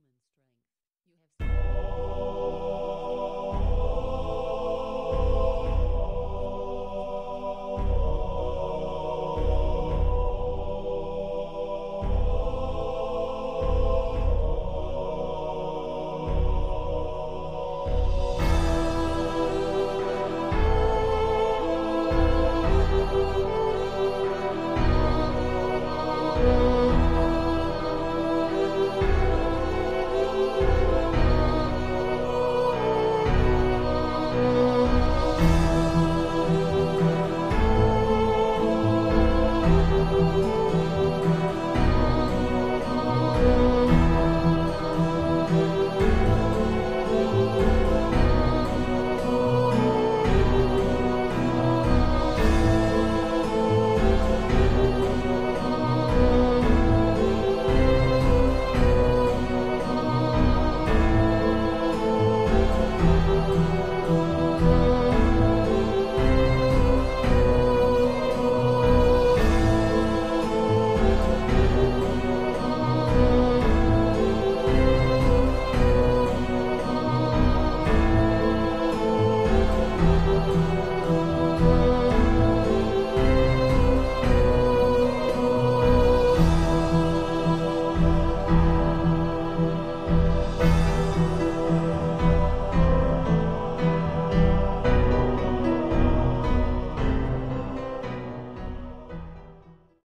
human strength. You have.